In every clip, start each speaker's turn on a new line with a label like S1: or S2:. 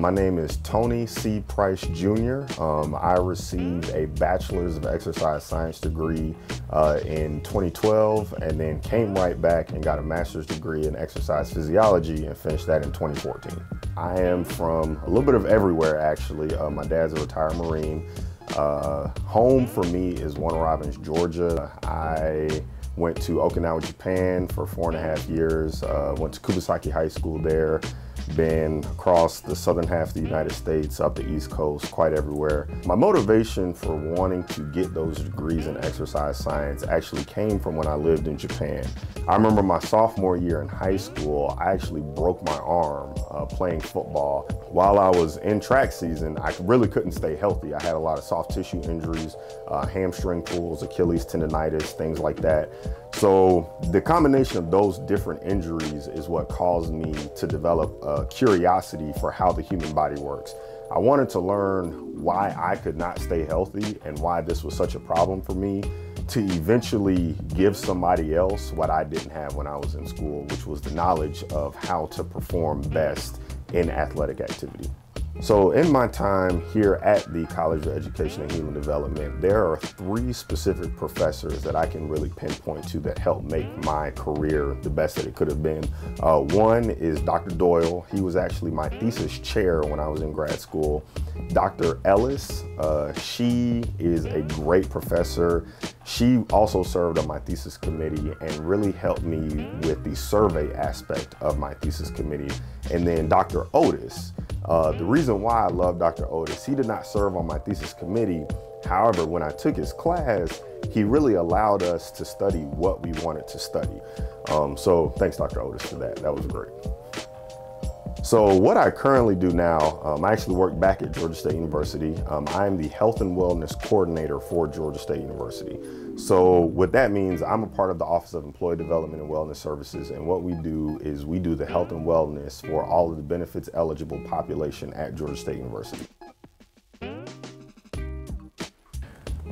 S1: my name is Tony C. Price Jr. Um, I received a Bachelor's of Exercise Science degree uh, in 2012 and then came right back and got a master's degree in exercise physiology and finished that in 2014. I am from a little bit of everywhere actually. Uh, my dad's a retired Marine. Uh, home for me is Warner Robins, Georgia. I went to Okinawa, Japan for four and a half years. Uh, went to Kubasaki High School there been across the southern half of the United States, up the East Coast, quite everywhere. My motivation for wanting to get those degrees in exercise science actually came from when I lived in Japan. I remember my sophomore year in high school, I actually broke my arm uh, playing football. While I was in track season, I really couldn't stay healthy. I had a lot of soft tissue injuries, uh, hamstring pulls, Achilles tendonitis, things like that. So the combination of those different injuries is what caused me to develop a curiosity for how the human body works. I wanted to learn why I could not stay healthy and why this was such a problem for me to eventually give somebody else what I didn't have when I was in school, which was the knowledge of how to perform best in athletic activity. So in my time here at the College of Education and Human Development, there are three specific professors that I can really pinpoint to that helped make my career the best that it could have been. Uh, one is Dr. Doyle. He was actually my thesis chair when I was in grad school. Dr. Ellis, uh, she is a great professor. She also served on my thesis committee and really helped me with the survey aspect of my thesis committee. And then Dr. Otis, uh, the reason why I love Dr. Otis, he did not serve on my thesis committee. However, when I took his class, he really allowed us to study what we wanted to study. Um, so thanks, Dr. Otis, for that. That was great. So what I currently do now, um, I actually work back at Georgia State University. Um, I'm the health and wellness coordinator for Georgia State University. So what that means, I'm a part of the Office of Employee Development and Wellness Services. And what we do is we do the health and wellness for all of the benefits eligible population at Georgia State University.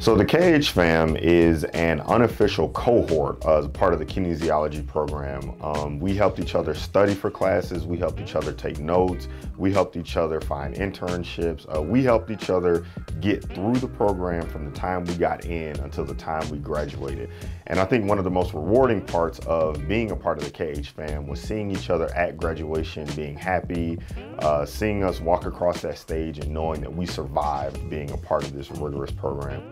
S1: So the KH fam is an unofficial cohort as part of the kinesiology program. Um, we helped each other study for classes. We helped each other take notes. We helped each other find internships. Uh, we helped each other get through the program from the time we got in until the time we graduated. And I think one of the most rewarding parts of being a part of the KH fam was seeing each other at graduation, being happy, uh, seeing us walk across that stage and knowing that we survived being a part of this rigorous program.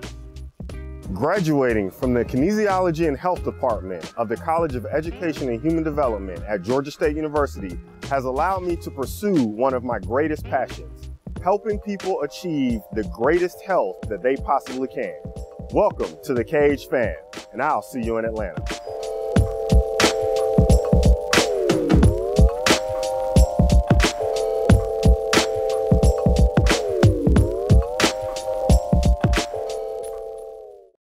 S1: Graduating from the Kinesiology and Health Department of the College of Education and Human Development at Georgia State University has allowed me to pursue one of my greatest passions, helping people achieve the greatest health that they possibly can. Welcome to the KH fam, and I'll see you in Atlanta.